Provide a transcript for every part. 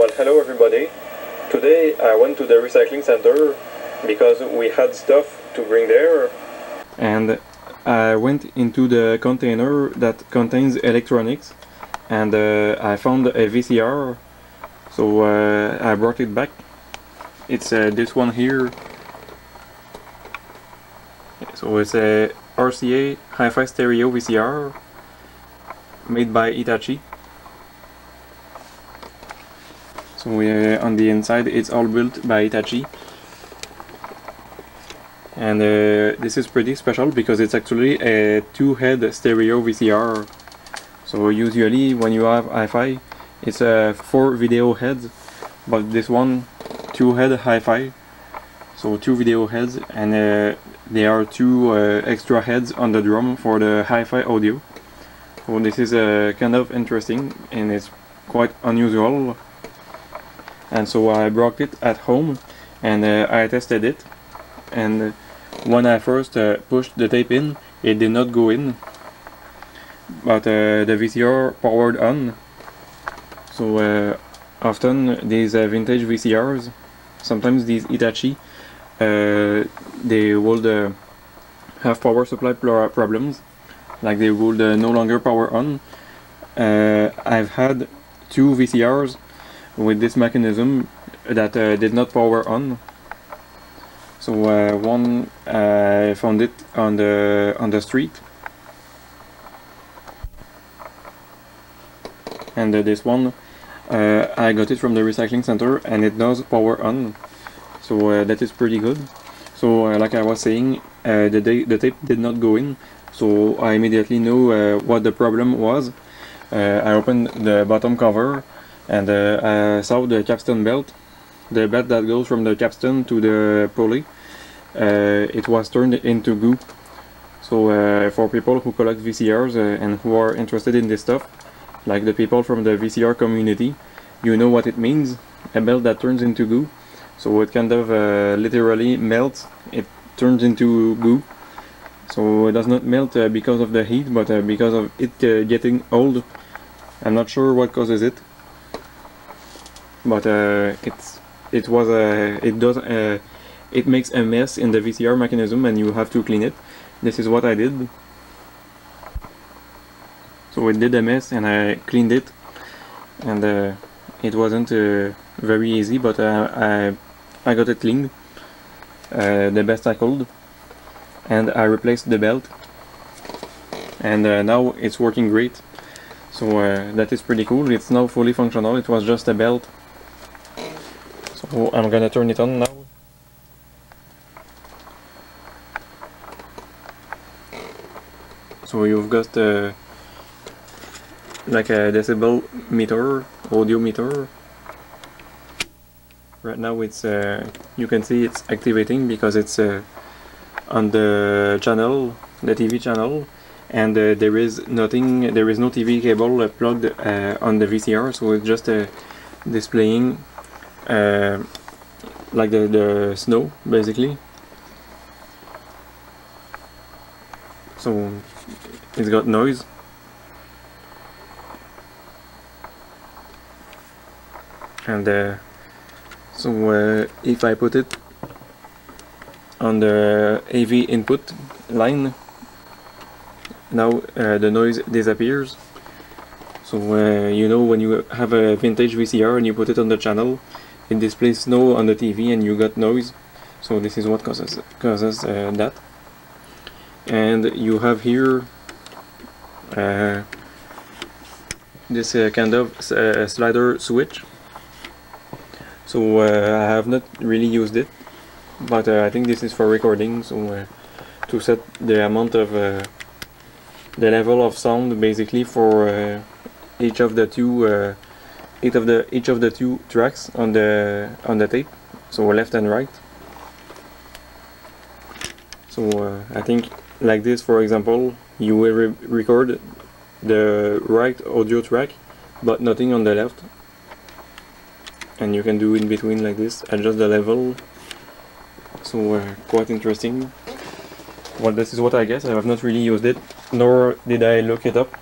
Well, hello everybody. Today I went to the recycling center because we had stuff to bring there. And I went into the container that contains electronics and uh, I found a VCR so uh, I brought it back. It's uh, this one here. So it's a RCA Hi-Fi Stereo VCR made by Hitachi. So uh, on the inside it's all built by Hitachi. And uh, this is pretty special because it's actually a two-head stereo VCR so usually when you have hi-fi it's a four video heads but this one two head hi-fi. So two video heads and uh, there are two uh, extra heads on the drum for the hi-fi audio. So this is uh, kind of interesting and it's quite unusual and so I brought it at home and uh, I tested it. And when I first uh, pushed the tape in it did not go in. But uh, the VCR powered on. So uh, often these uh, vintage VCRs sometimes these Hitachi uh, they would uh, have power supply problems. Like they would no longer power on. I've had two VCRs with this mechanism that did not power on so uh, one I found it on the on the street, and uh, this one uh, I got it from the recycling center, and it does power on. So uh, that is pretty good. So uh, like I was saying, uh, the the tape did not go in, so I immediately knew what the problem was. I opened the bottom cover, and I saw the capstan belt the belt that goes from the capstan to the pulley uh, it was turned into goo so uh, for people who collect VCRs uh, and who are interested in this stuff like the people from the VCR community you know what it means a belt that turns into goo so it kind of uh, literally melts it turns into goo so it does not melt uh, because of the heat but uh, because of it getting old. I'm not sure what causes it but it's it was uh, it does uh, it makes a mess in the VCR mechanism and you have to clean it. This is what I did. So it did a mess and I cleaned it. And uh, it wasn't uh, very easy but uh, I, I got it cleaned. Uh, the best I could. And I replaced the belt. And now it's working great. So that is pretty cool. It's now fully functional. It was just a belt so I'm gonna turn it on now. So you've got uh, like a decibel meter, audio meter. Right now it's uh, you can see it's activating because it's uh, on the channel, the TV channel, and uh, there is nothing, there is no TV cable plugged uh, on the VCR, so it's just uh, displaying uh, like the, the snow basically. So it's got noise. And uh, so uh, if I put it on the AV input line now uh, the noise disappears. So uh, you know when you have a vintage VCR and you put it on the channel it displays snow on the TV and you got noise. So this is what causes causes uh, that. And you have here uh, this uh, kind of uh, slider switch. So uh, I have not really used it but uh, I think this is for recording. So to set the amount of the level of sound basically for each of the two each of the each of the two tracks on the on the tape. So left and right. So uh, I think like this for example you will re record the right audio track but nothing on the left. And you can do in between like this adjust the level. So uh, quite interesting. Well this is what I guess. I have not really used it nor did I look it up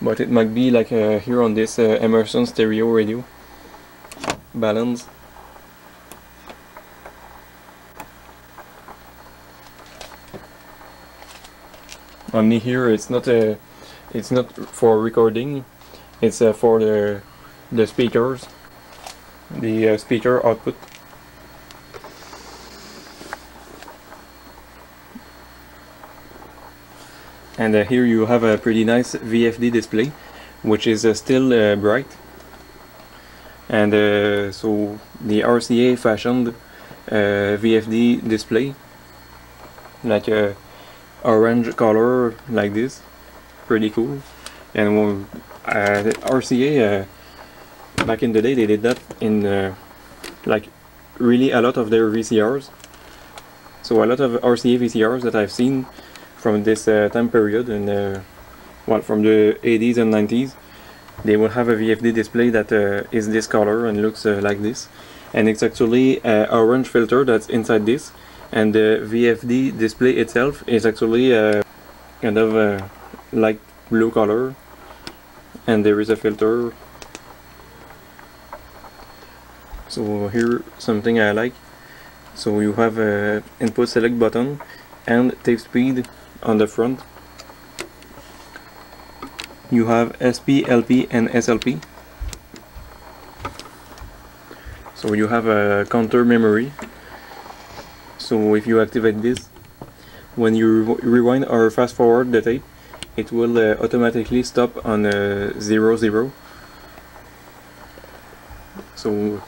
but it might be like uh, here on this uh, Emerson stereo radio. Balance. Only here it's not a it's not for recording. It's uh, for the the speakers. The uh, speaker output and uh, here you have a pretty nice VFD display which is uh, still uh, bright. And uh, so the RCA fashioned VFD display like a orange color like this pretty cool. And uh, RCA uh, back in the day they did that in uh, like really a lot of their VCRs so a lot of RCA VCRs that I've seen from this uh, time period and uh, well from the 80s and 90s they will have a VFD display that uh, is this color and looks like this. And it's actually an orange filter that's inside this. And the VFD display itself is actually kind of a light blue color. And there is a filter. So here something I like. So you have a input select button and tape speed on the front. You have SP, LP and SLP so you have a counter memory. So if you activate this when you rewind or fast forward the tape it will uh, automatically stop on uh, 0 0 so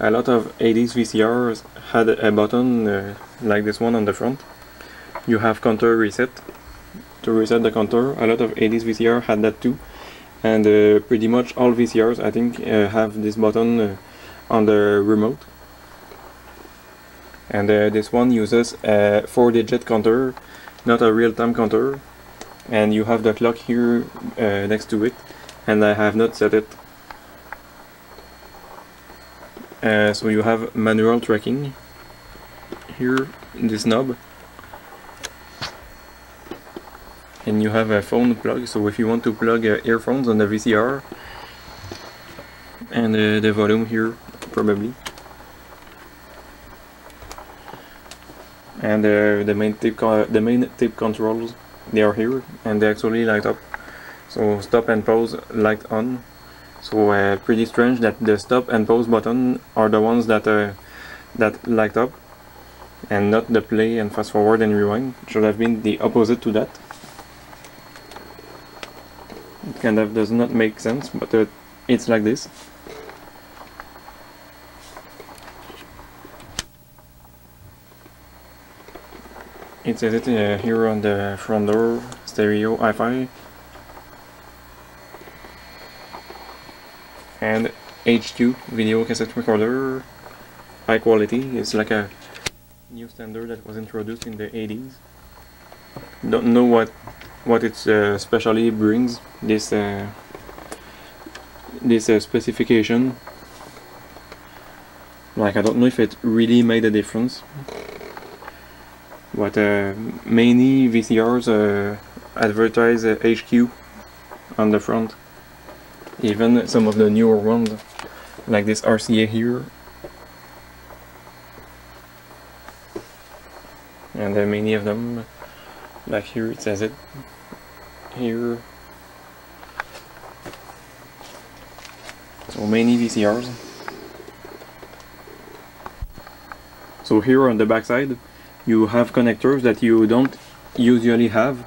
a lot of 80s VCRs had a button uh, like this one on the front you have counter reset. To reset the counter a lot of 80s VCR had that too. And uh, pretty much all VCRs I think uh, have this button uh, on the remote. And uh, this one uses a 4 digit counter not a real-time counter and you have the clock here uh, next to it. And I have not set it. Uh, so you have manual tracking here this knob and you have a phone plug so if you want to plug uh, earphones on the VCR and uh, the volume here probably. And uh, the main tape the main tape controls they are here and they actually light up. So stop and pause light on. So uh, pretty strange that the stop and pause button are the ones that uh, that light up and not the play and fast forward and rewind. Should have been the opposite to that kind of does not make sense but uh, it's like this It says it uh, here on the front door, stereo hi-fi. And HQ video cassette recorder, high quality. It's like a new standard that was introduced in the 80s. Don't know what what it uh, specially brings this uh, this uh, specification. Like I don't know if it really made a difference but uh, many VCRs uh, advertise HQ uh, on the front. Even some of the newer ones, like this RCA here. And many of them, like here it says it, here. So many VCRs. So here on the back side, you have connectors that you don't usually have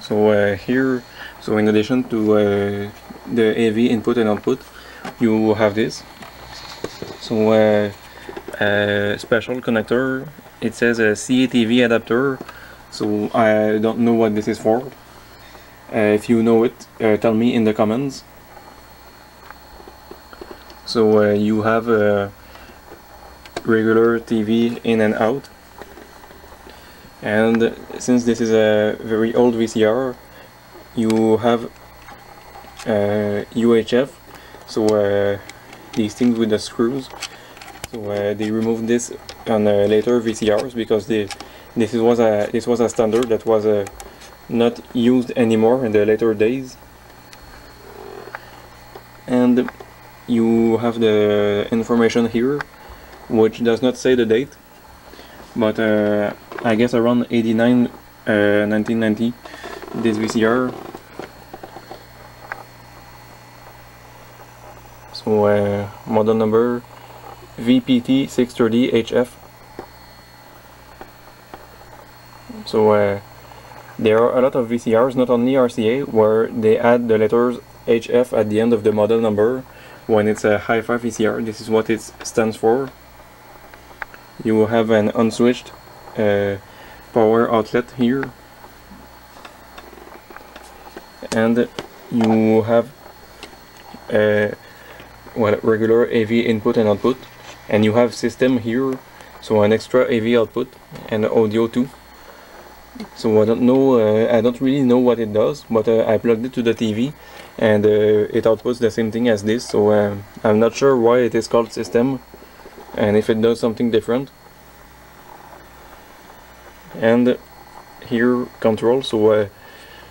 so uh, here so in addition to uh, the AV input and output you have this so uh, a special connector it says a CATV adapter so I don't know what this is for. Uh, if you know it uh, tell me in the comments. So uh, you have a regular TV in and out. And since this is a very old VCR you have uh, UHF so uh, these things with the screws. So uh, they removed this on uh, later VCRs because they, this was a this was a standard that was uh, not used anymore in the later days. And you have the information here, which does not say the date, but uh, I guess around 89, uh, 1990, this VCR. So uh, model number VPT630HF so uh, there are a lot of VCRs not only RCA where they add the letters HF at the end of the model number when it's a hi-fi VCR this is what it stands for. You will have an unswitched uh, power outlet here. And you have a uh, well, regular AV input and output. And you have system here so an extra AV output and audio too so I don't know uh, I don't really know what it does but uh, I plugged it to the TV and uh, it outputs the same thing as this. So uh, I'm not sure why it is called system and if it does something different. And here control. So uh,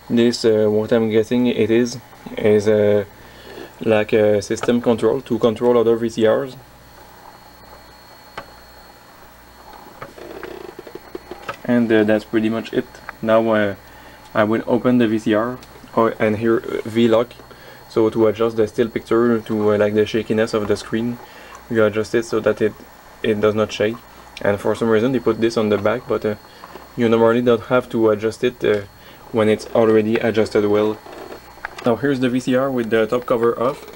this uh, what I'm guessing it is is like a system control to control other VCRs and uh, that's pretty much it now uh, I will open the VCR oh, and here uh, V-lock so to adjust the still picture to like the shakiness of the screen you adjust it so that it it does not shake and for some reason they put this on the back but you normally don't have to adjust it uh, when it's already adjusted well. Now here's the VCR with the top cover off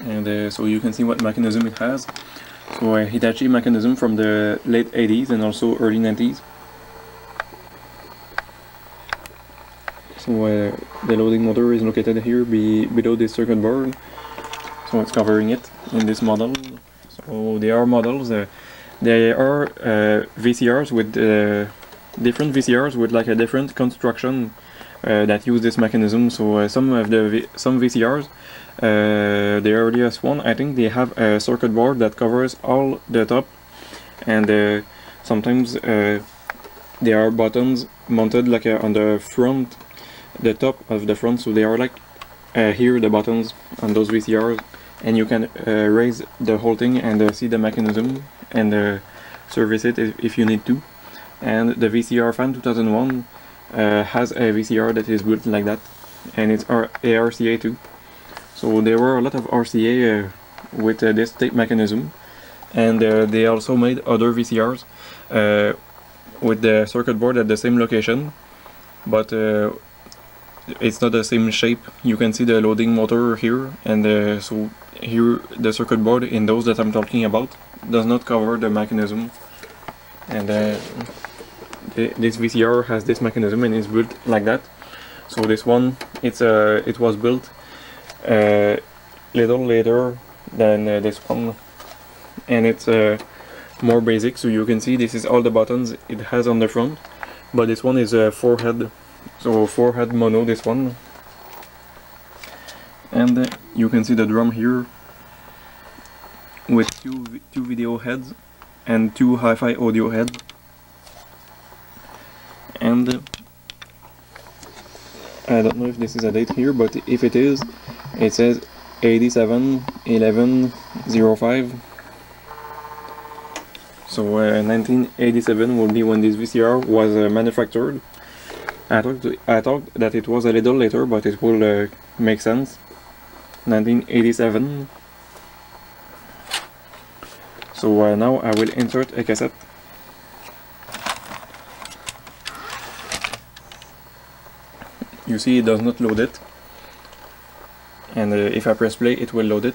and uh, so you can see what mechanism it has. So a Hitachi mechanism from the late 80s and also early 90s. So uh, the loading motor is located here be below this circuit board. So it's covering it in this model. So there are models uh, there are uh, VCRs with uh, different VCRs with like a different construction uh, that use this mechanism. So uh, some of the v some VCRs, uh, the earliest one, I think they have a circuit board that covers all the top, and uh, sometimes uh, there are buttons mounted like on the front, the top of the front. So they are like here the buttons on those VCRs and you can uh, raise the whole thing and uh, see the mechanism and uh, service it if, you need to and the VCR fan 2001 uh, has a VCR that is built like that and it's R ARCA too so there were a lot of RCA uh, with uh, this tape mechanism. And they also made other VCRs with the circuit board at the same location. But it's not the same shape. You can see the loading motor here. And uh, so here the circuit board in those that I'm talking about does not cover the mechanism. And uh, the, this VCR has this mechanism and is built like that. So this one it's uh, it was built uh, little later than uh, this one. And it's uh, more basic so you can see this is all the buttons it has on the front. But this one is a four head so four head mono this one. And uh, you can see the drum here with two, two video heads and two hi-fi audio heads. And uh, I don't know if this is a date here but if it is it says 87 11 05 so uh, 1987 will be when this VCR was uh, manufactured I thought, I thought that it was a little later but it will uh, make sense. 1987 so uh, now I will insert a cassette. You see it does not load it and uh, if I press play it will load it.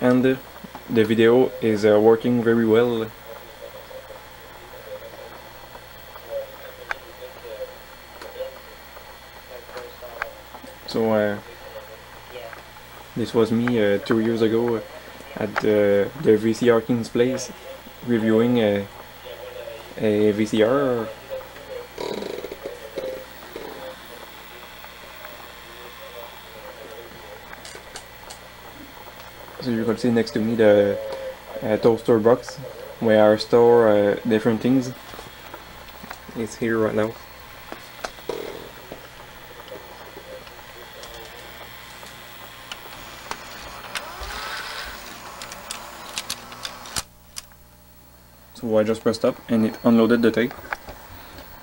And uh, the video is uh, working very well. So uh, this was me uh, two years ago at the, the VCR King's Place reviewing a, a VCR. So you can see next to me the uh, toaster box where I store uh, different things. It's here right now. I just pressed up and it unloaded the tape.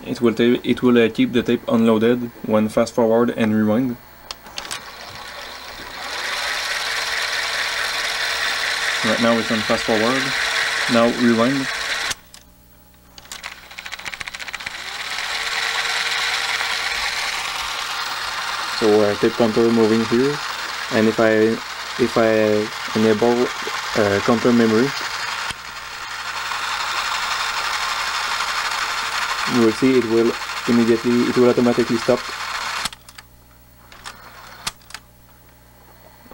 It will it will uh, keep the tape unloaded when fast forward and rewind. Right now it's on fast forward. Now rewind. So uh, tape counter moving here, and if I if I enable uh, counter memory, you will see it will immediately, it will automatically stop.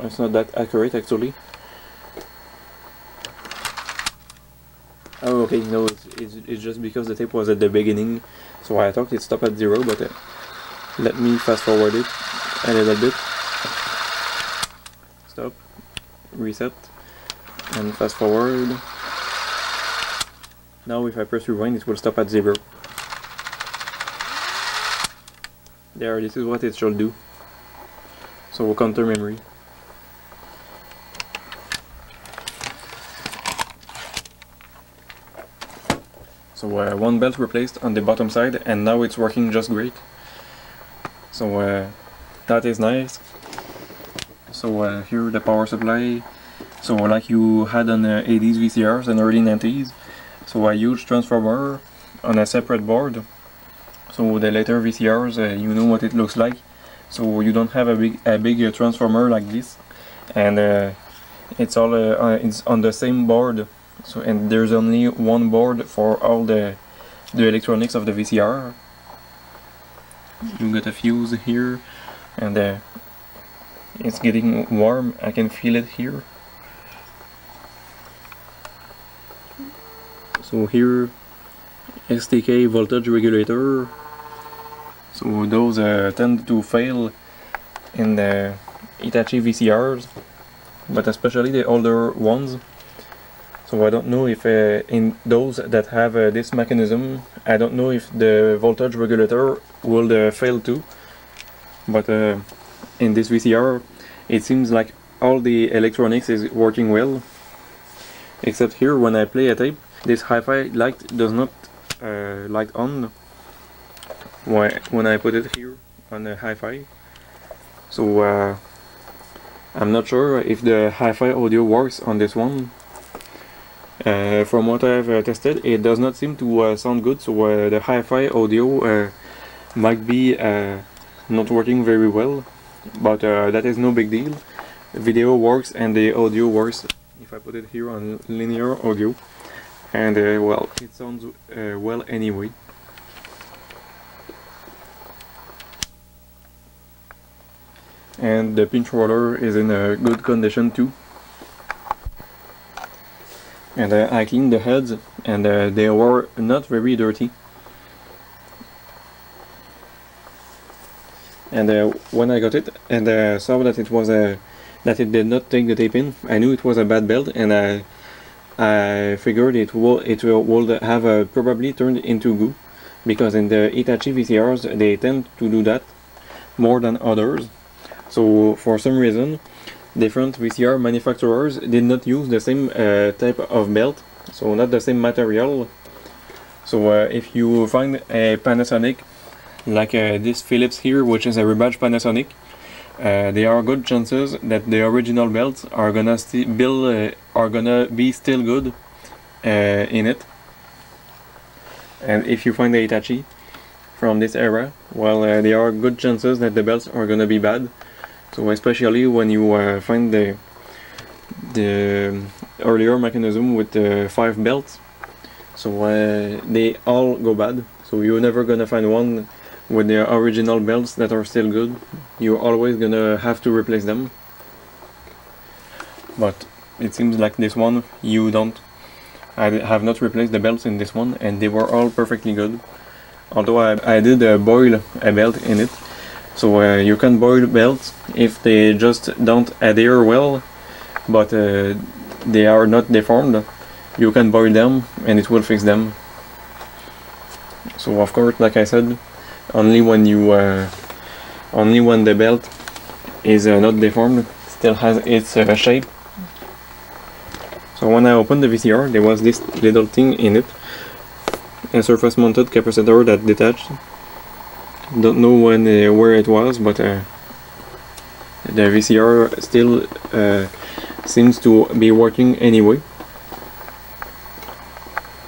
It's not that accurate actually. Oh okay, no, it's, it's, it's just because the tape was at the beginning, so I thought it stopped at zero, but uh, let me fast forward it a little bit. Stop, reset, and fast forward. Now if I press rewind it will stop at zero. There, this is what it should do. So counter memory. So uh, one belt replaced on the bottom side and now it's working just great. So uh, that is nice. So uh, here the power supply. So like you had on the 80s VCRs and early 90s. So a huge transformer on a separate board so the later VCRs uh, you know what it looks like. So you don't have a big a big uh, transformer like this. And uh, it's all it's on the same board. So and there's only one board for all the the electronics of the VCR you got a fuse here and uh, it's getting warm. I can feel it here. So here STK voltage regulator so those uh, tend to fail in the Hitachi VCRs, but especially the older ones. So I don't know if uh, in those that have uh, this mechanism, I don't know if the voltage regulator will uh, fail too. But uh, in this VCR, it seems like all the electronics is working well. Except here, when I play a tape, this hi-fi light does not uh, light on when I put it here on the hi-fi. So uh, I'm not sure if the hi-fi audio works on this one. Uh, from what I've uh, tested it does not seem to uh, sound good so uh, the hi-fi audio uh, might be not working very well. But that is no big deal. Video works and the audio works if I put it here on linear audio. And well it sounds well anyway and the pinch roller is in a good condition too. And uh, I cleaned the heads and uh, they were not very dirty. And uh, when I got it and I saw that it was a that it did not take the tape in I knew it was a bad belt and I I figured it will it will, will have uh, probably turned into goo because in the Hitachi VCRs they tend to do that more than others so for some reason, different VCR manufacturers did not use the same uh, type of belt, so not the same material. So uh, if you find a Panasonic, like uh, this Philips here, which is a rebadged Panasonic, uh, there are good chances that the original belts are gonna build uh, are gonna be still good uh, in it. And if you find a Hitachi from this era, well, there are good chances that the belts are gonna be bad. So especially when you uh, find the the earlier mechanism with the five belts, so uh, they all go bad. So you're never gonna find one with the original belts that are still good. You're always gonna have to replace them. But it seems like this one you don't. I have not replaced the belts in this one, and they were all perfectly good. Although I, I did uh, boil a belt in it, so uh, you can boil belts if they just don't adhere well, but uh, they are not deformed. you can buy them and it will fix them so of course like I said only when you uh, only when the belt is uh, not deformed still has its uh, shape so when I opened the VCR there was this little thing in it a surface mounted capacitor that detached don't know when uh, where it was but uh, the VCR still uh, seems to be working anyway.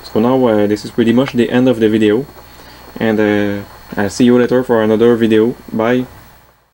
So now uh, this is pretty much the end of the video and uh, I'll see you later for another video. Bye